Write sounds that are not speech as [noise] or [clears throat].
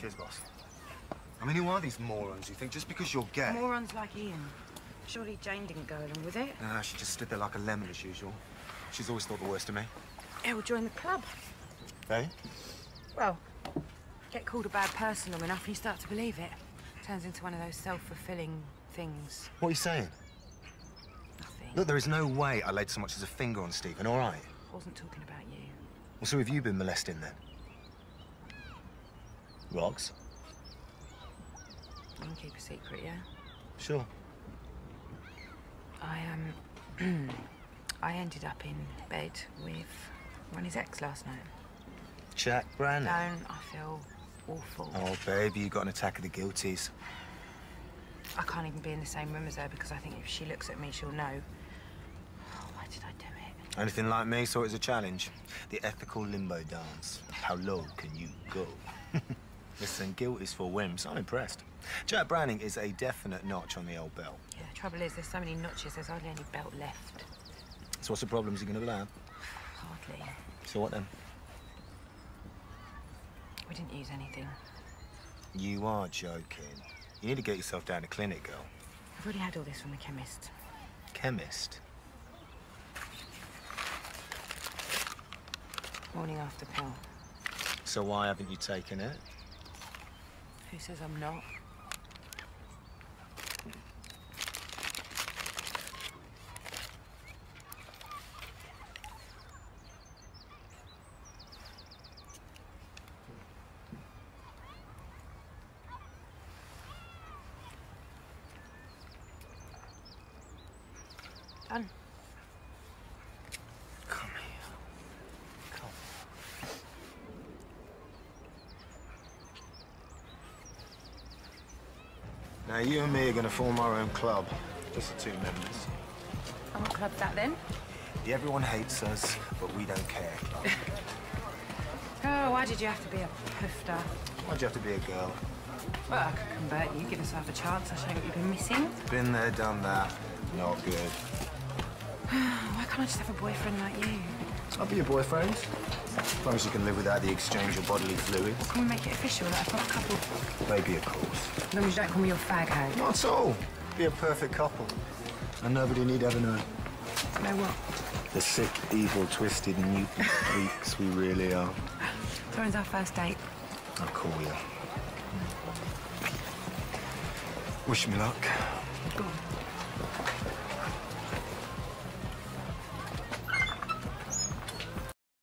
Cheers, boss. I mean, who are these morons you think just because you're gay? Morons like Ian. Surely Jane didn't go along with it. Nah, she just stood there like a lemon as usual. She's always thought the worst of me. He'll join the club. Hey? Well, get called a bad person long enough and you start to believe it. Turns into one of those self-fulfilling things. What are you saying? Nothing. Look, there is no way I laid so much as a finger on Steven, all right? I wasn't talking about you. Well, so have you been molesting then? Rocks? I can keep a secret, yeah? Sure. I, um... [clears throat] I ended up in bed with one of his ex last night. Jack Branning? Don't. I feel awful. Oh, baby, you got an attack of the guilties. I can't even be in the same room as her because I think if she looks at me, she'll know. Oh, why did I do it? Anything like me saw it as a challenge. The ethical limbo dance. How low can you go? [laughs] Listen, guilt is for whims. I'm impressed. Jack Branning is a definite notch on the old belt. Yeah, the trouble is, there's so many notches, there's hardly any belt left. So what's the problem? Is he going to have? Hardly. So what then? We didn't use anything. You are joking. You need to get yourself down to clinic, girl. I've already had all this from the chemist. Chemist? Morning after pill. So why haven't you taken it? Who says I'm not? Done. Now, you and me are going to form our own club. Just the two members. And what club's that then? The everyone hates us, but we don't care club. [laughs] Oh, why did you have to be a poofter? Why'd you have to be a girl? Well, I could convert you, give us half a chance. I'll show you what you've been missing. Been there, done that. Not good. [sighs] Why can't I just have a boyfriend like you? I'll be your boyfriend. As long as you can live without the exchange of bodily fluids. Can we make it official that I've got a couple? Maybe, of course. As long as you don't call me your fag hag. Not at all. Be a perfect couple. And nobody need ever know. know what? The sick, evil, twisted, mutant freaks we really are. So when's our first date? I'll call you. Wish me luck. Go on.